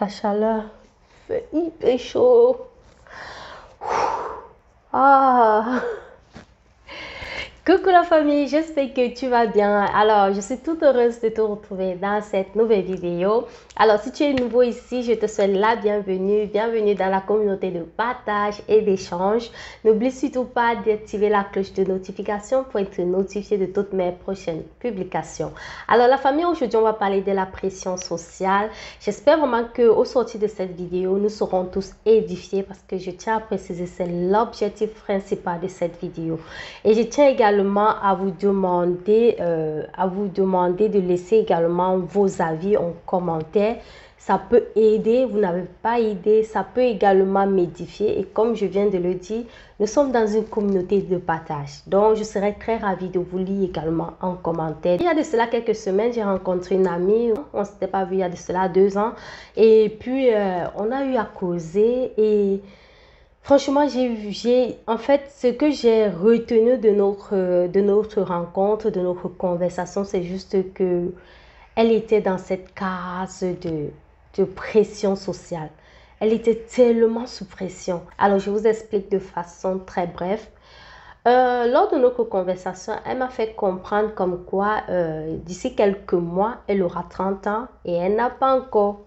La chaleur fait hyper chaud. Ah. Coucou la famille, j'espère que tu vas bien. Alors, je suis toute heureuse de te retrouver dans cette nouvelle vidéo. Alors, si tu es nouveau ici, je te souhaite la bienvenue. Bienvenue dans la communauté de partage et d'échange. N'oublie surtout pas d'activer la cloche de notification pour être notifié de toutes mes prochaines publications. Alors, la famille, aujourd'hui, on va parler de la pression sociale. J'espère vraiment qu'au sortir de cette vidéo, nous serons tous édifiés parce que je tiens à préciser, c'est l'objectif principal de cette vidéo. Et je tiens également à vous demander, euh, à vous demander de laisser également vos avis en commentaire. Ça peut aider, vous n'avez pas aidé, ça peut également m'édifier. Et comme je viens de le dire, nous sommes dans une communauté de partage. Donc, je serais très ravie de vous lire également en commentaire. Il y a de cela quelques semaines, j'ai rencontré une amie. On s'était pas vu il y a de cela deux ans. Et puis, euh, on a eu à causer et Franchement, j'ai, en fait, ce que j'ai retenu de notre, de notre rencontre, de notre conversation, c'est juste que elle était dans cette case de, de pression sociale. Elle était tellement sous pression. Alors, je vous explique de façon très brève. Euh, lors de notre conversation, elle m'a fait comprendre comme quoi euh, d'ici quelques mois, elle aura 30 ans et elle n'a pas encore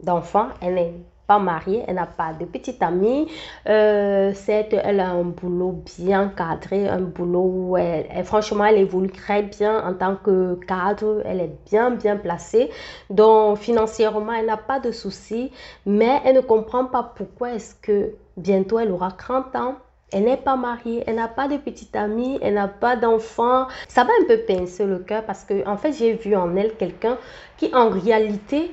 d'enfant. Elle est pas mariée, elle n'a pas de petite amie. Euh, elle a un boulot bien cadré, un boulot où elle, franchement, elle évolue très bien en tant que cadre. Elle est bien, bien placée. Donc, financièrement, elle n'a pas de soucis, mais elle ne comprend pas pourquoi est-ce que bientôt elle aura 30 ans. Elle n'est pas mariée, elle n'a pas de petite amie, elle n'a pas d'enfant. Ça va un peu pincer le cœur parce que, en fait, j'ai vu en elle quelqu'un qui, en réalité,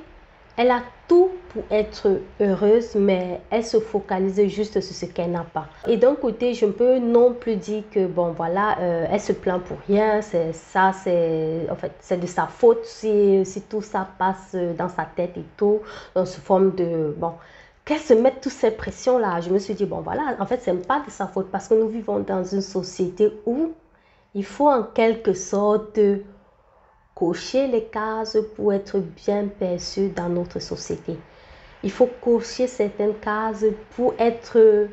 elle a tout pour être heureuse, mais elle se focalise juste sur ce qu'elle n'a pas. Et d'un côté, je ne peux non plus dire que, bon, voilà, euh, elle se plaint pour rien, c'est ça, c'est en fait, de sa faute si, si tout ça passe dans sa tête et tout, dans ce forme de, bon, qu'elle se mette toutes ces pressions-là. Je me suis dit, bon, voilà, en fait, ce n'est pas de sa faute parce que nous vivons dans une société où il faut en quelque sorte cocher les cases pour être bien perçu dans notre société. Il faut cocher certaines cases pour être,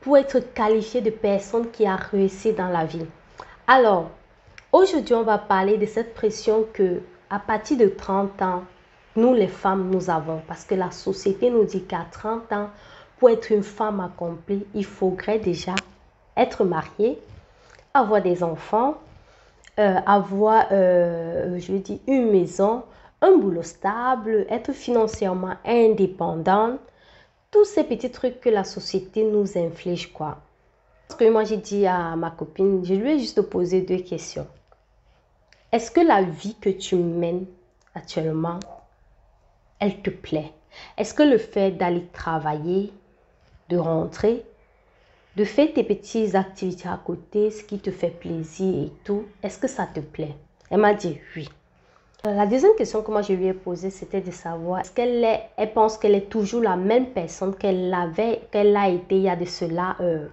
pour être qualifié de personne qui a réussi dans la vie. Alors, aujourd'hui, on va parler de cette pression que, à partir de 30 ans, nous les femmes, nous avons. Parce que la société nous dit qu'à 30 ans, pour être une femme accomplie, il faudrait déjà être mariée, avoir des enfants, euh, avoir, euh, je veux une maison, un boulot stable, être financièrement indépendant, tous ces petits trucs que la société nous inflige, quoi. Parce que moi, j'ai dit à ma copine, je lui ai juste posé deux questions. Est-ce que la vie que tu mènes actuellement, elle te plaît? Est-ce que le fait d'aller travailler, de rentrer, de faire tes petites activités à côté, ce qui te fait plaisir et tout, est-ce que ça te plaît? Elle m'a dit oui. La deuxième question que moi je lui ai posée, c'était de savoir est-ce qu'elle elle pense qu'elle est toujours la même personne qu'elle avait, qu'elle a été il y a de cela. Euh,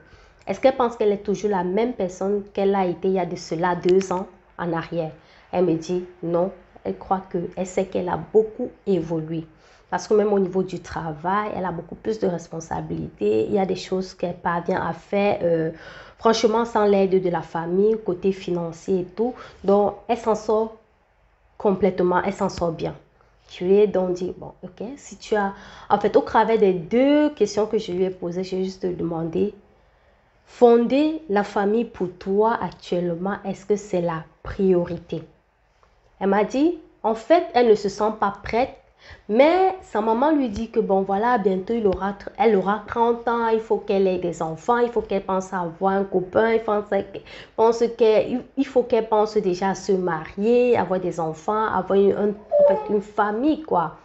est-ce qu'elle pense qu'elle est toujours la même personne qu'elle a été il y a de cela deux ans en arrière? Elle me dit non. Elle croit que, elle sait qu'elle a beaucoup évolué. Parce que même au niveau du travail, elle a beaucoup plus de responsabilités. Il y a des choses qu'elle parvient à faire, euh, franchement, sans l'aide de la famille, côté financier et tout. Donc, elle s'en sort complètement, elle s'en sort bien. Lui ai donc dit, bon, ok, si tu as... En fait, au travers des deux questions que je lui ai posées, j'ai juste demandé, fonder la famille pour toi actuellement, est-ce que c'est la priorité? Elle m'a dit, en fait, elle ne se sent pas prête mais sa maman lui dit que bon voilà, bientôt elle aura 30 ans, il faut qu'elle ait des enfants, il faut qu'elle pense à avoir un copain, il faut qu'elle il faut qu'elle pense déjà à se marier, avoir des enfants, avoir une, une famille quoi.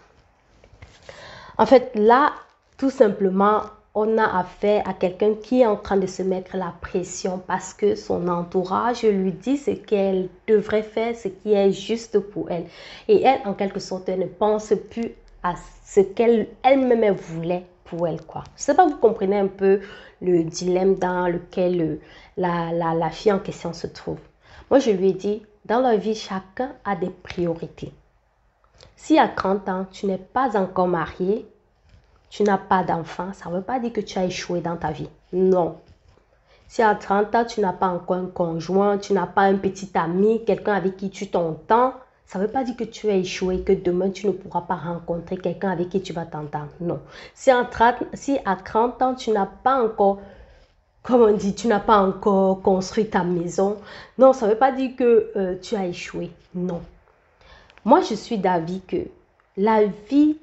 En fait là, tout simplement, on a affaire à quelqu'un qui est en train de se mettre la pression parce que son entourage lui dit ce qu'elle devrait faire, ce qui est juste pour elle. Et elle, en quelque sorte, elle ne pense plus à ce qu'elle elle-même voulait pour elle. Quoi. Je ne sais pas, vous comprenez un peu le dilemme dans lequel euh, la, la, la fille en question se trouve. Moi, je lui ai dit, dans la vie, chacun a des priorités. Si à 30 ans, tu n'es pas encore marié, tu n'as pas d'enfant, ça ne veut pas dire que tu as échoué dans ta vie. Non. Si à 30 ans, tu n'as pas encore un conjoint, tu n'as pas un petit ami, quelqu'un avec qui tu t'entends, ça ne veut pas dire que tu as échoué, que demain tu ne pourras pas rencontrer quelqu'un avec qui tu vas t'entendre. Non. Si, à 30 ans, tu n'as pas encore, comme on dit, tu n'as pas encore construit ta maison, non, ça ne veut pas dire que euh, tu as échoué. Non. Moi, je suis d'avis que la vie,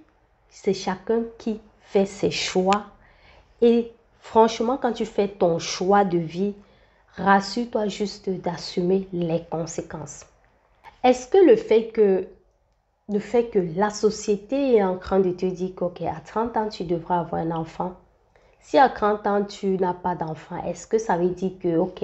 c'est chacun qui fait ses choix. Et franchement, quand tu fais ton choix de vie, rassure-toi juste d'assumer les conséquences. Est-ce que le fait que le fait que la société est en train de te dire qu'à à 30 ans, tu devras avoir un enfant, si à 30 ans, tu n'as pas d'enfant, est-ce que ça veut dire que, ok,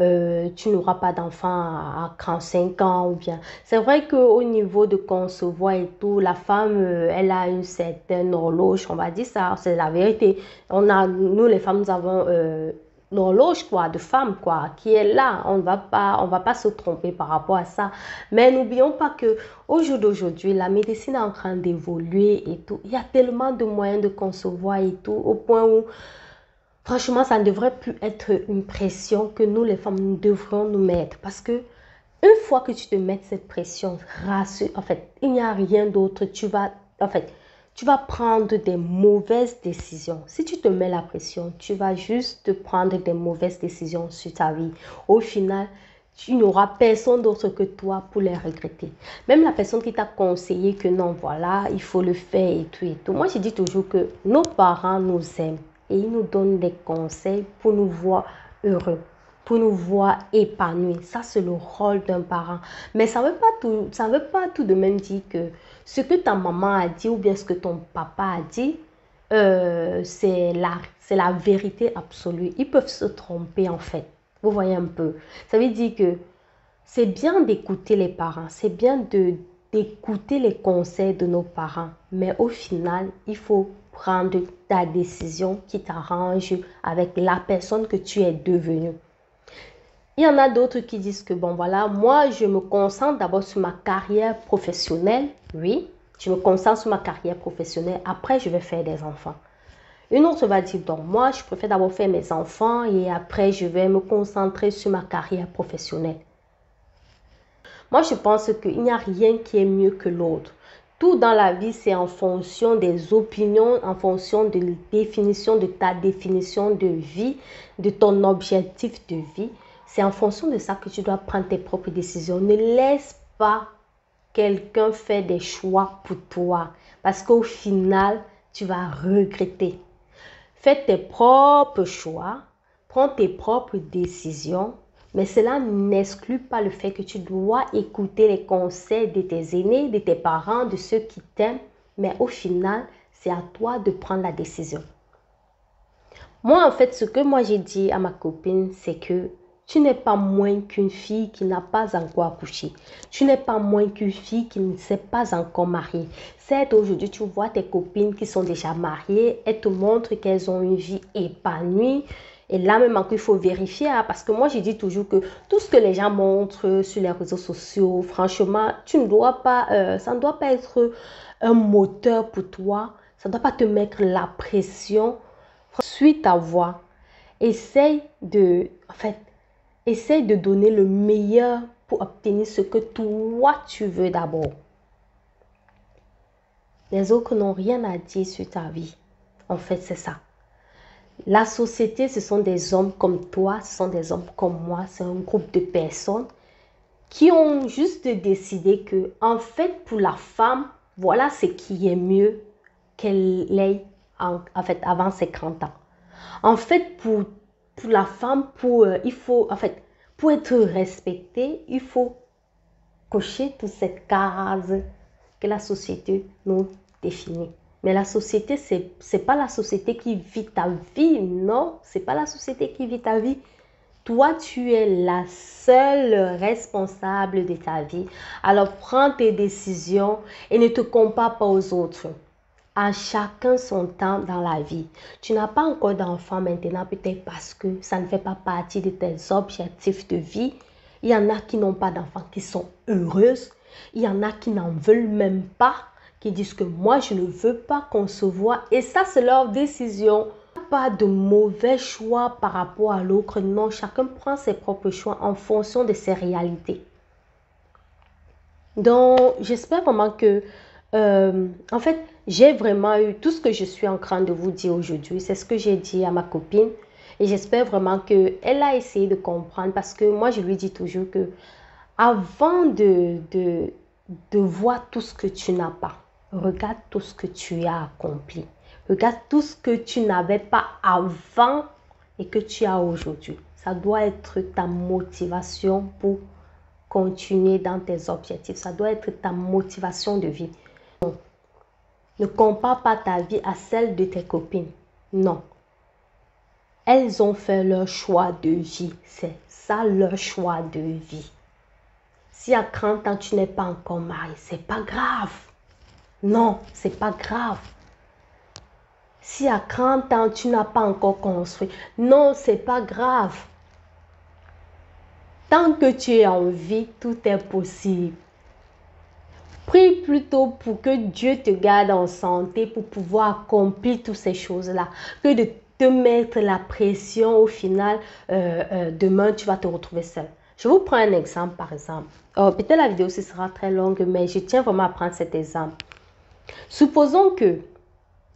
euh, tu n'auras pas d'enfant à, 35 ans ou bien. C'est vrai qu'au niveau de concevoir et tout, la femme, euh, elle a une certaine horloge, on va dire ça, c'est la vérité. On a, nous les femmes, nous avons euh, l'horloge quoi de femme quoi qui est là on va pas on va pas se tromper par rapport à ça mais n'oublions pas que au jour d'aujourd'hui la médecine est en train d'évoluer et tout il y a tellement de moyens de concevoir et tout au point où franchement ça ne devrait plus être une pression que nous les femmes nous nous mettre parce que une fois que tu te mets cette pression rassure en fait il n'y a rien d'autre tu vas en fait tu vas prendre des mauvaises décisions. Si tu te mets la pression, tu vas juste prendre des mauvaises décisions sur ta vie. Au final, tu n'auras personne d'autre que toi pour les regretter. Même la personne qui t'a conseillé que non, voilà, il faut le faire et tout et tout. Moi, je dis toujours que nos parents nous aiment et ils nous donnent des conseils pour nous voir heureux pour nous voir épanouis. Ça, c'est le rôle d'un parent. Mais ça ne veut, pas tout, ça veut pas tout de même dire que ce que ta maman a dit ou bien ce que ton papa a dit, euh, c'est la, la vérité absolue. Ils peuvent se tromper en fait. Vous voyez un peu. Ça veut dire que c'est bien d'écouter les parents, c'est bien d'écouter les conseils de nos parents, mais au final, il faut prendre ta décision qui t'arrange avec la personne que tu es devenue. Il y en a d'autres qui disent que, bon, voilà, moi, je me concentre d'abord sur ma carrière professionnelle. Oui, je me concentre sur ma carrière professionnelle. Après, je vais faire des enfants. Une autre va dire, donc, moi, je préfère d'abord faire mes enfants et après, je vais me concentrer sur ma carrière professionnelle. Moi, je pense qu'il n'y a rien qui est mieux que l'autre. Tout dans la vie, c'est en fonction des opinions, en fonction de la définition de ta définition de vie, de ton objectif de vie. C'est en fonction de ça que tu dois prendre tes propres décisions. Ne laisse pas quelqu'un faire des choix pour toi parce qu'au final, tu vas regretter. Fais tes propres choix, prends tes propres décisions, mais cela n'exclut pas le fait que tu dois écouter les conseils de tes aînés, de tes parents, de ceux qui t'aiment, mais au final, c'est à toi de prendre la décision. Moi, en fait, ce que moi j'ai dit à ma copine, c'est que tu n'es pas moins qu'une fille qui n'a pas encore accouché. Tu n'es pas moins qu'une fille qui ne s'est pas encore mariée. Certes, aujourd'hui, tu vois tes copines qui sont déjà mariées, elles te montrent qu'elles ont une vie épanouie. Et là même il faut vérifier, hein, parce que moi, je dis toujours que tout ce que les gens montrent sur les réseaux sociaux, franchement, tu ne dois pas, euh, ça ne doit pas être un moteur pour toi. Ça ne doit pas te mettre la pression. Suis ta voix. Essaye de, en fait, Essaye de donner le meilleur pour obtenir ce que toi tu veux d'abord. Les autres n'ont rien à dire sur ta vie. En fait, c'est ça. La société, ce sont des hommes comme toi, ce sont des hommes comme moi, c'est un groupe de personnes qui ont juste décidé que, en fait, pour la femme, voilà ce qui est mieux qu'elle ait en, fait, avant ses 30 ans. En fait, pour pour la femme, pour, euh, il faut, en fait, pour être respectée, il faut cocher toute cette case que la société nous définit. Mais la société, ce n'est pas la société qui vit ta vie, non, c'est pas la société qui vit ta vie. Toi, tu es la seule responsable de ta vie. Alors prends tes décisions et ne te compare pas aux autres à chacun son temps dans la vie. Tu n'as pas encore d'enfant maintenant, peut-être parce que ça ne fait pas partie de tes objectifs de vie. Il y en a qui n'ont pas d'enfants, qui sont heureuses. Il y en a qui n'en veulent même pas, qui disent que moi, je ne veux pas voit. Et ça, c'est leur décision. Pas de mauvais choix par rapport à l'autre. Non, chacun prend ses propres choix en fonction de ses réalités. Donc, j'espère vraiment que, euh, en fait, j'ai vraiment eu tout ce que je suis en train de vous dire aujourd'hui. C'est ce que j'ai dit à ma copine. Et j'espère vraiment qu'elle a essayé de comprendre parce que moi, je lui dis toujours que avant de, de, de voir tout ce que tu n'as pas, regarde tout ce que tu as accompli. Regarde tout ce que tu n'avais pas avant et que tu as aujourd'hui. Ça doit être ta motivation pour continuer dans tes objectifs. Ça doit être ta motivation de vie. Ne compare pas ta vie à celle de tes copines. Non. Elles ont fait leur choix de vie. C'est ça leur choix de vie. Si à 30 ans tu n'es pas encore marié, c'est pas grave. Non, c'est pas grave. Si à 30 ans tu n'as pas encore construit, non, c'est pas grave. Tant que tu es en vie, tout est possible. Prie plutôt pour que Dieu te garde en santé pour pouvoir accomplir toutes ces choses-là que de te mettre la pression au final, euh, euh, demain tu vas te retrouver seul. Je vous prends un exemple par exemple. Oh, peut-être la vidéo sera très longue, mais je tiens vraiment à prendre cet exemple. Supposons que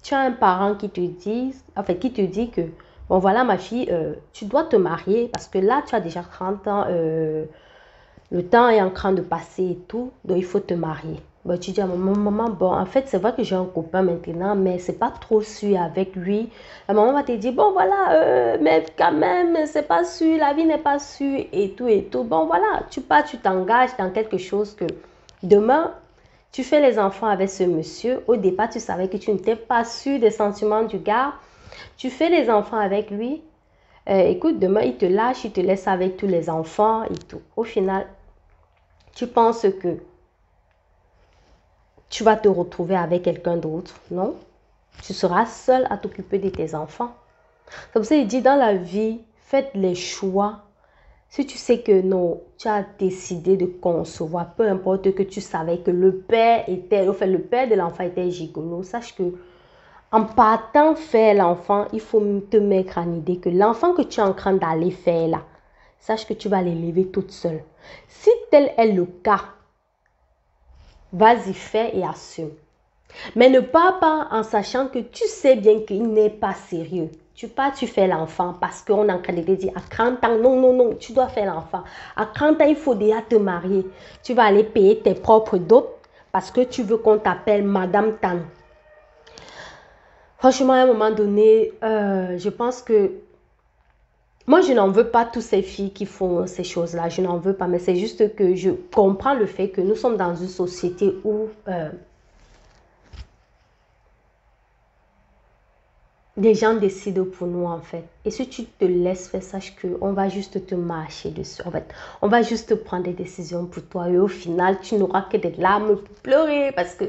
tu as un parent qui te dit, enfin qui te dit que, bon voilà ma fille, euh, tu dois te marier parce que là tu as déjà 30 ans, le temps est en train de passer et tout, donc il faut te marier. Bah, tu dis à maman, maman, bon, en fait, c'est vrai que j'ai un copain maintenant, mais c'est pas trop sûr avec lui. La maman va te dire, bon, voilà, euh, mais quand même, c'est pas sûr, la vie n'est pas sûre et tout et tout. Bon, voilà, tu pars, tu t'engages dans quelque chose que demain, tu fais les enfants avec ce monsieur. Au départ, tu savais que tu n'étais pas sûr des sentiments du gars. Tu fais les enfants avec lui. Euh, écoute, demain, il te lâche, il te laisse avec tous les enfants et tout. Au final, tu penses que tu vas te retrouver avec quelqu'un d'autre. Non? Tu seras seul à t'occuper de tes enfants. Comme ça, il dit dans la vie, faites les choix. Si tu sais que non, tu as décidé de concevoir, peu importe que tu savais que le père était, enfin le père de l'enfant était gigolo, sache que en partant faire l'enfant, il faut te mettre en idée que l'enfant que tu es en train d'aller faire là, sache que tu vas l'élever toute seule. Si tel est le cas, Vas-y, fais et assume. Mais ne pas en sachant que tu sais bien qu'il n'est pas sérieux. Tu pars, tu fais l'enfant parce qu'on est en train de te dire à 30 ans, non, non, non, tu dois faire l'enfant. À 30 ans, il faut déjà te marier. Tu vas aller payer tes propres dots parce que tu veux qu'on t'appelle Madame Tan. Franchement, à un moment donné, euh, je pense que moi, je n'en veux pas toutes ces filles qui font ces choses-là. Je n'en veux pas. Mais c'est juste que je comprends le fait que nous sommes dans une société où euh, des gens décident pour nous, en fait. Et si tu te laisses faire, sache qu'on va juste te marcher dessus. En fait, on va juste prendre des décisions pour toi. Et au final, tu n'auras que des larmes pour pleurer parce que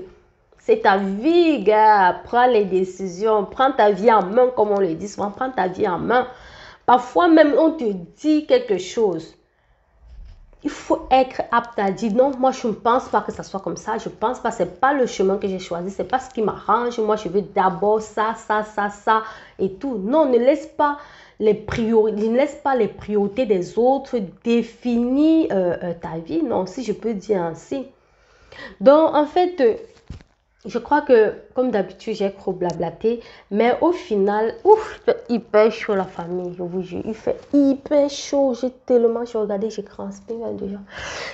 c'est ta vie, gars. Prends les décisions. Prends ta vie en main, comme on le dit souvent. Prends ta vie en main. Parfois même, on te dit quelque chose. Il faut être apte à dire non, moi je ne pense pas que ça soit comme ça. Je pense pas, c'est pas le chemin que j'ai choisi, c'est pas ce qui m'arrange. Moi je veux d'abord ça, ça, ça, ça et tout. Non, ne laisse pas les priorités, ne laisse pas les priorités des autres définir euh, euh, ta vie. Non, si je peux dire ainsi. Donc en fait, je crois que, comme d'habitude, j'ai trop blablaté. Mais au final, ouf, il fait hyper chaud la famille, je vous jure. Il fait hyper chaud. J'ai tellement, j'ai regardé, j'ai transpiré déjà.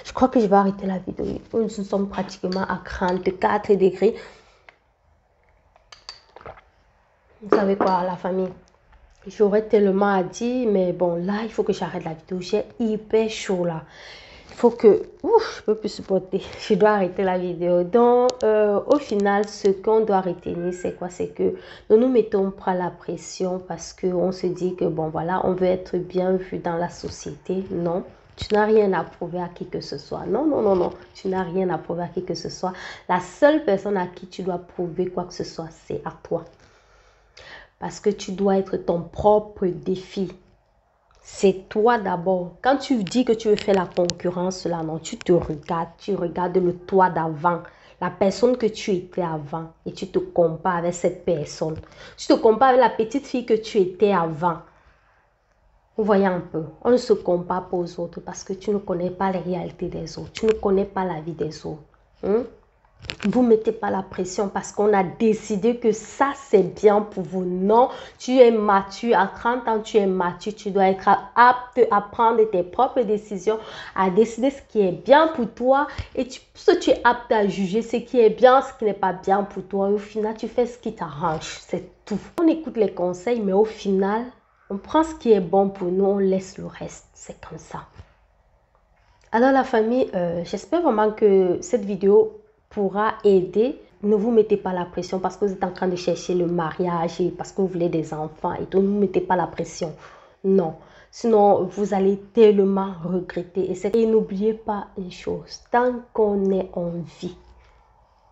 Je crois que je vais arrêter la vidéo. Nous sommes pratiquement à 34 degrés. Vous savez quoi, la famille? J'aurais tellement à dire, mais bon, là, il faut que j'arrête la vidéo. J'ai hyper chaud là faut que ouf, je peux plus supporter. Je dois arrêter la vidéo. Donc, euh, au final, ce qu'on doit retenir, c'est quoi? C'est que nous nous mettons pas la pression parce qu'on se dit que, bon, voilà, on veut être bien vu dans la société. Non, tu n'as rien à prouver à qui que ce soit. Non, non, non, non. Tu n'as rien à prouver à qui que ce soit. La seule personne à qui tu dois prouver quoi que ce soit, c'est à toi. Parce que tu dois être ton propre défi. C'est toi d'abord. Quand tu dis que tu veux faire la concurrence, là, non, tu te regardes, tu regardes le toi d'avant, la personne que tu étais avant, et tu te compares avec cette personne. Tu te compares avec la petite fille que tu étais avant. Vous voyez un peu, on ne se compare pas aux autres parce que tu ne connais pas les réalités des autres, tu ne connais pas la vie des autres. Hein? Vous mettez pas la pression parce qu'on a décidé que ça c'est bien pour vous. Non, tu es mature. À 30 ans, tu es mature. Tu dois être apte à prendre tes propres décisions, à décider ce qui est bien pour toi. Et tu, tu es apte à juger ce qui est bien, ce qui n'est pas bien pour toi. Et au final, tu fais ce qui t'arrange. C'est tout. On écoute les conseils, mais au final, on prend ce qui est bon pour nous, on laisse le reste. C'est comme ça. Alors la famille, euh, j'espère vraiment que cette vidéo pourra aider. Ne vous mettez pas la pression parce que vous êtes en train de chercher le mariage et parce que vous voulez des enfants et tout. Ne vous mettez pas la pression. Non. Sinon, vous allez tellement regretter. Et, n'oubliez pas une chose. Tant qu'on est en vie,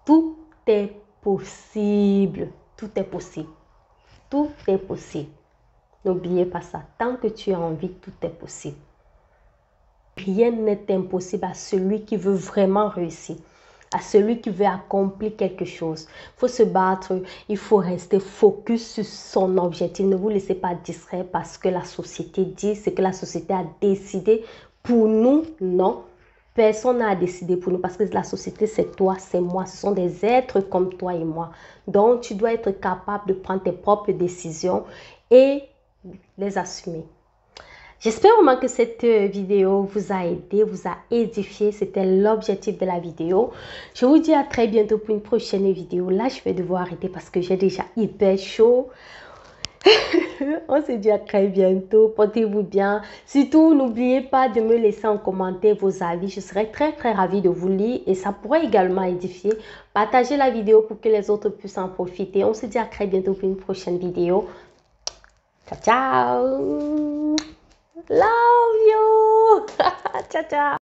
tout est possible. Tout est possible. Tout est possible. N'oubliez pas ça. Tant que tu es en vie, tout est possible. Rien n'est impossible à celui qui veut vraiment réussir, à celui qui veut accomplir quelque chose. Il faut se battre, il faut rester focus sur son objectif. Ne vous laissez pas distraire parce que la société dit, ce que la société a décidé. Pour nous, non. Personne n'a décidé pour nous parce que la société, c'est toi, c'est moi. Ce sont des êtres comme toi et moi. Donc, tu dois être capable de prendre tes propres décisions et les assumer. J'espère vraiment que cette euh, vidéo vous a aidé, vous a édifié. C'était l'objectif de la vidéo. Je vous dis à très bientôt pour une prochaine vidéo. Là, je vais devoir arrêter parce que j'ai déjà hyper chaud. On se dit à très bientôt. Portez-vous bien. Surtout, n'oubliez pas de me laisser en commentaire vos avis. Je serai très, très ravie de vous lire et ça pourrait également édifier. Partagez la vidéo pour que les autres puissent en profiter. On se dit à très bientôt pour une prochaine vidéo. Ciao, ciao. Love you. ciao, ciao.